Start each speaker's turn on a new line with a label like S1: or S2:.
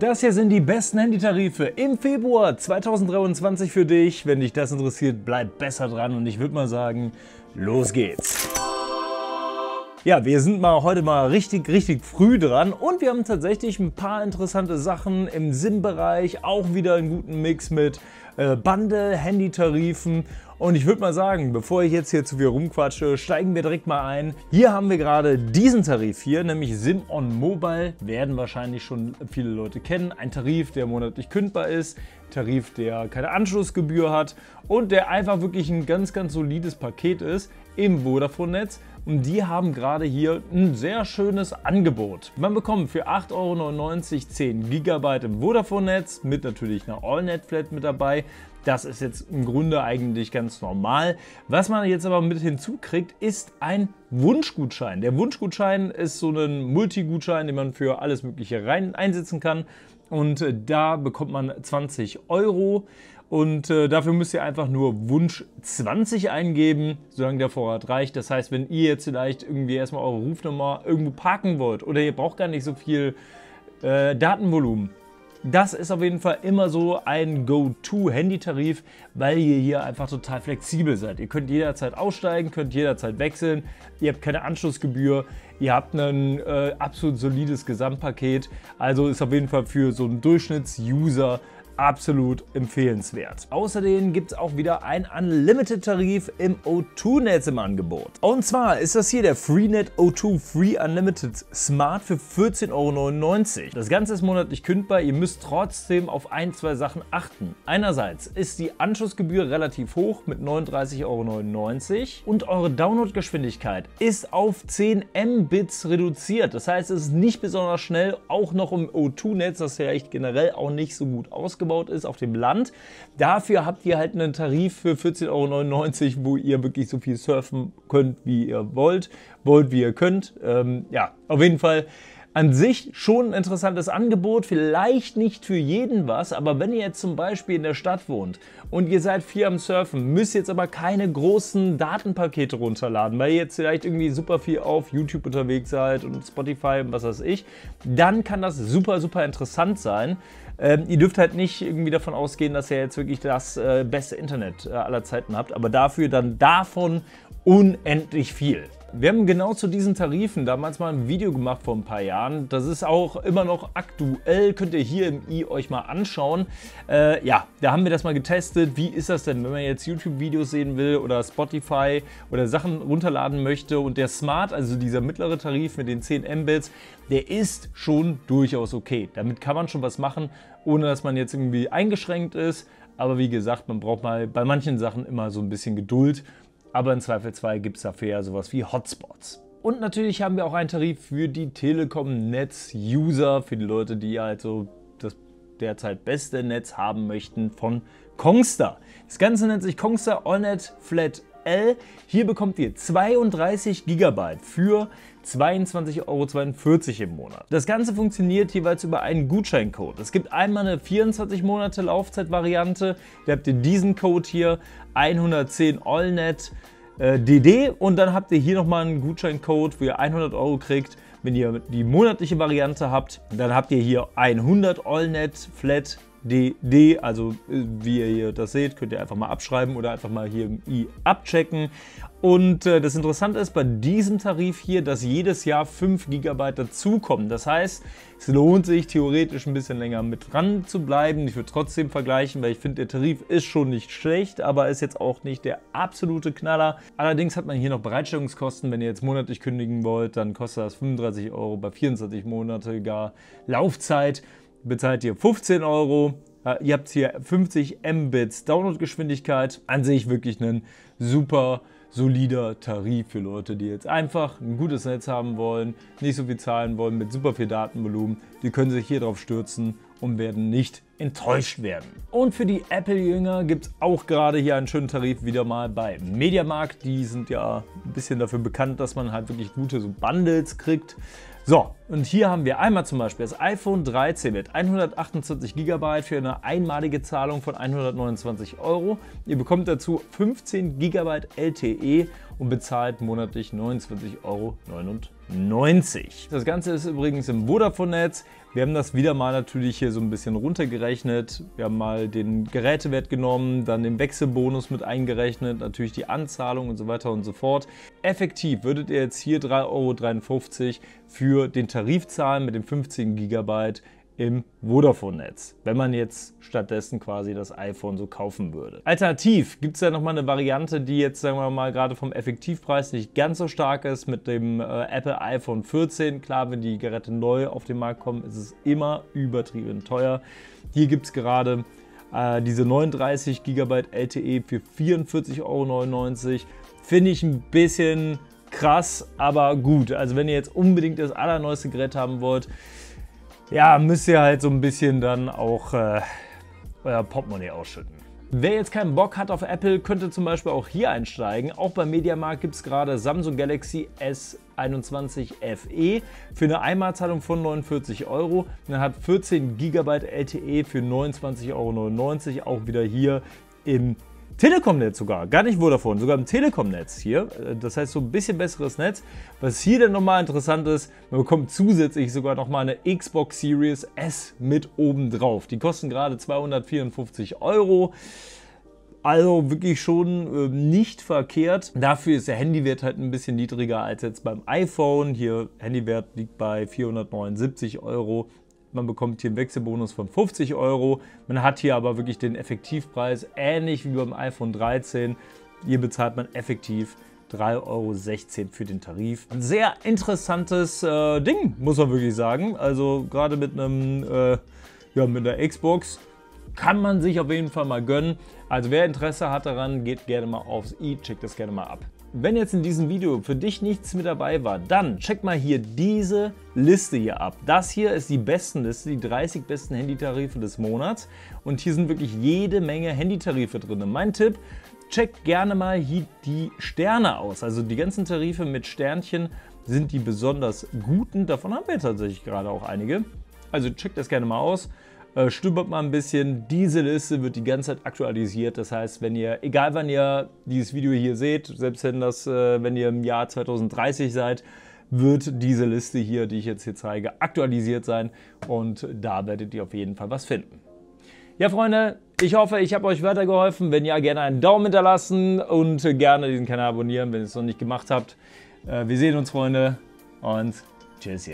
S1: Das hier sind die besten Handytarife im Februar 2023 für dich. Wenn dich das interessiert, bleib besser dran und ich würde mal sagen, los geht's. Ja, wir sind mal heute mal richtig, richtig früh dran und wir haben tatsächlich ein paar interessante Sachen im SIM-Bereich, auch wieder einen guten Mix mit äh, Bundle, Handytarifen und ich würde mal sagen, bevor ich jetzt hier zu viel rumquatsche, steigen wir direkt mal ein. Hier haben wir gerade diesen Tarif hier, nämlich SIM on Mobile. Werden wahrscheinlich schon viele Leute kennen. Ein Tarif, der monatlich kündbar ist. Tarif, der keine Anschlussgebühr hat und der einfach wirklich ein ganz, ganz solides Paket ist im Vodafone-Netz. Und die haben gerade hier ein sehr schönes Angebot. Man bekommt für 8,99 Euro 10 GB im Vodafone-Netz mit natürlich einer All-Net-Flat mit dabei. Das ist jetzt im Grunde eigentlich ganz normal. Was man jetzt aber mit hinzukriegt, ist ein Wunschgutschein. Der Wunschgutschein ist so ein Multigutschein, den man für alles Mögliche rein einsetzen kann. Und äh, da bekommt man 20 Euro. Und äh, dafür müsst ihr einfach nur Wunsch 20 eingeben, solange der Vorrat reicht. Das heißt, wenn ihr jetzt vielleicht irgendwie erstmal eure Rufnummer irgendwo parken wollt oder ihr braucht gar nicht so viel äh, Datenvolumen, das ist auf jeden Fall immer so ein Go-To-Handytarif, weil ihr hier einfach total flexibel seid. Ihr könnt jederzeit aussteigen, könnt jederzeit wechseln, ihr habt keine Anschlussgebühr, ihr habt ein äh, absolut solides Gesamtpaket. Also ist auf jeden Fall für so einen Durchschnitts-User absolut empfehlenswert. Außerdem gibt es auch wieder einen Unlimited-Tarif im O2-Netz im Angebot. Und zwar ist das hier der Freenet O2 Free Unlimited Smart für 14,99 Euro. Das Ganze ist monatlich kündbar, ihr müsst trotzdem auf ein, zwei Sachen achten. Einerseits ist die Anschlussgebühr relativ hoch mit 39,99 Euro und eure Downloadgeschwindigkeit ist auf 10 Mbits reduziert. Das heißt, es ist nicht besonders schnell, auch noch im O2-Netz, das ja echt generell auch nicht so gut ausgebaut ausgebaut ist auf dem Land. Dafür habt ihr halt einen Tarif für 14,99 Euro, wo ihr wirklich so viel surfen könnt, wie ihr wollt, wollt, wie ihr könnt. Ähm, ja, auf jeden Fall an sich schon ein interessantes Angebot, vielleicht nicht für jeden was, aber wenn ihr jetzt zum Beispiel in der Stadt wohnt und ihr seid viel am Surfen, müsst jetzt aber keine großen Datenpakete runterladen, weil ihr jetzt vielleicht irgendwie super viel auf YouTube unterwegs seid und Spotify und was weiß ich, dann kann das super, super interessant sein. Ähm, ihr dürft halt nicht irgendwie davon ausgehen, dass ihr jetzt wirklich das äh, beste Internet äh, aller Zeiten habt, aber dafür dann davon unendlich viel. Wir haben genau zu diesen Tarifen damals mal ein Video gemacht vor ein paar Jahren. Das ist auch immer noch aktuell, könnt ihr hier im i euch mal anschauen. Äh, ja, da haben wir das mal getestet. Wie ist das denn, wenn man jetzt YouTube-Videos sehen will oder Spotify oder Sachen runterladen möchte und der Smart, also dieser mittlere Tarif mit den 10 Mbits, der ist schon durchaus okay. Damit kann man schon was machen, ohne dass man jetzt irgendwie eingeschränkt ist. Aber wie gesagt, man braucht mal bei manchen Sachen immer so ein bisschen Geduld aber im Zweifelsfall gibt es dafür ja sowas wie Hotspots. Und natürlich haben wir auch einen Tarif für die Telekom-Netz-User, für die Leute, die also das derzeit beste Netz haben möchten von Kongstar. Das Ganze nennt sich Kongstar AllNet Flat L. Hier bekommt ihr 32 GB für 22,42 Euro im Monat. Das Ganze funktioniert jeweils über einen Gutscheincode. Es gibt einmal eine 24 Monate Laufzeit-Variante. Da habt ihr diesen Code hier, 110 AllNet äh, DD und dann habt ihr hier nochmal einen Gutscheincode, wo ihr 100 Euro kriegt. Wenn ihr die monatliche Variante habt, dann habt ihr hier 100 AllNet Flat DD, also äh, wie ihr hier das seht, könnt ihr einfach mal abschreiben oder einfach mal hier im i abchecken. Und äh, das Interessante ist bei diesem Tarif hier, dass jedes Jahr 5 GB dazukommen. Das heißt, es lohnt sich theoretisch ein bisschen länger mit dran zu bleiben. Ich würde trotzdem vergleichen, weil ich finde, der Tarif ist schon nicht schlecht, aber ist jetzt auch nicht der absolute Knaller. Allerdings hat man hier noch Bereitstellungskosten. Wenn ihr jetzt monatlich kündigen wollt, dann kostet das 35 Euro bei 24 Monate gar Laufzeit bezahlt ihr 15 Euro. Ihr habt hier 50 Mbits Downloadgeschwindigkeit. An sich wirklich ein super solider Tarif für Leute, die jetzt einfach ein gutes Netz haben wollen, nicht so viel zahlen wollen, mit super viel Datenvolumen. Die können sich hier drauf stürzen und werden nicht enttäuscht werden. Und für die Apple-Jünger gibt es auch gerade hier einen schönen Tarif wieder mal bei Mediamarkt. Die sind ja ein bisschen dafür bekannt, dass man halt wirklich gute so Bundles kriegt. So, und hier haben wir einmal zum Beispiel das iPhone 13 mit 128 GB für eine einmalige Zahlung von 129 Euro. Ihr bekommt dazu 15 GB LTE und bezahlt monatlich 29,49 Euro. 90. Das Ganze ist übrigens im Vodafone-Netz. Wir haben das wieder mal natürlich hier so ein bisschen runtergerechnet. Wir haben mal den Gerätewert genommen, dann den Wechselbonus mit eingerechnet, natürlich die Anzahlung und so weiter und so fort. Effektiv würdet ihr jetzt hier 3,53 Euro für den Tarif zahlen mit dem 15 GB im Vodafone-Netz, wenn man jetzt stattdessen quasi das iPhone so kaufen würde. Alternativ gibt es ja nochmal eine Variante, die jetzt, sagen wir mal, gerade vom Effektivpreis nicht ganz so stark ist mit dem äh, Apple iPhone 14. Klar, wenn die Geräte neu auf den Markt kommen, ist es immer übertrieben teuer. Hier gibt es gerade äh, diese 39 GB LTE für 44,99 Euro. Finde ich ein bisschen krass, aber gut. Also wenn ihr jetzt unbedingt das allerneueste Gerät haben wollt, ja, müsst ihr halt so ein bisschen dann auch äh, euer Portemonnaie ausschütten. Wer jetzt keinen Bock hat auf Apple, könnte zum Beispiel auch hier einsteigen. Auch beim Mediamarkt gibt es gerade Samsung Galaxy S21 FE für eine Einmalzahlung von 49 Euro. Man hat 14 GB LTE für 29,99 Euro. Auch wieder hier im Telekom-Netz sogar, gar nicht Vodafone, sogar im Telekom-Netz hier. Das heißt so ein bisschen besseres Netz. Was hier dann nochmal interessant ist, man bekommt zusätzlich sogar nochmal eine Xbox Series S mit oben drauf. Die kosten gerade 254 Euro. Also wirklich schon äh, nicht verkehrt. Dafür ist der Handywert halt ein bisschen niedriger als jetzt beim iPhone. Hier Handywert liegt bei 479 Euro. Man bekommt hier einen Wechselbonus von 50 Euro. Man hat hier aber wirklich den Effektivpreis, ähnlich wie beim iPhone 13. Hier bezahlt man effektiv 3,16 Euro für den Tarif. Ein sehr interessantes äh, Ding, muss man wirklich sagen. Also gerade mit einem, äh, ja, mit der Xbox kann man sich auf jeden Fall mal gönnen. Also wer Interesse hat daran, geht gerne mal aufs i, checkt das gerne mal ab. Wenn jetzt in diesem Video für dich nichts mit dabei war, dann check mal hier diese Liste hier ab. Das hier ist die besten Liste, die 30 besten Handytarife des Monats. Und hier sind wirklich jede Menge Handytarife drin. Mein Tipp, check gerne mal hier die Sterne aus. Also die ganzen Tarife mit Sternchen sind die besonders guten. Davon haben wir tatsächlich gerade auch einige. Also check das gerne mal aus. Äh, stöbert mal ein bisschen. Diese Liste wird die ganze Zeit aktualisiert. Das heißt, wenn ihr, egal wann ihr dieses Video hier seht, selbst wenn, das, äh, wenn ihr im Jahr 2030 seid, wird diese Liste hier, die ich jetzt hier zeige, aktualisiert sein und da werdet ihr auf jeden Fall was finden. Ja, Freunde, ich hoffe, ich habe euch weitergeholfen. Wenn ja, gerne einen Daumen hinterlassen und gerne diesen Kanal abonnieren, wenn ihr es noch nicht gemacht habt. Äh, wir sehen uns, Freunde, und tschüss.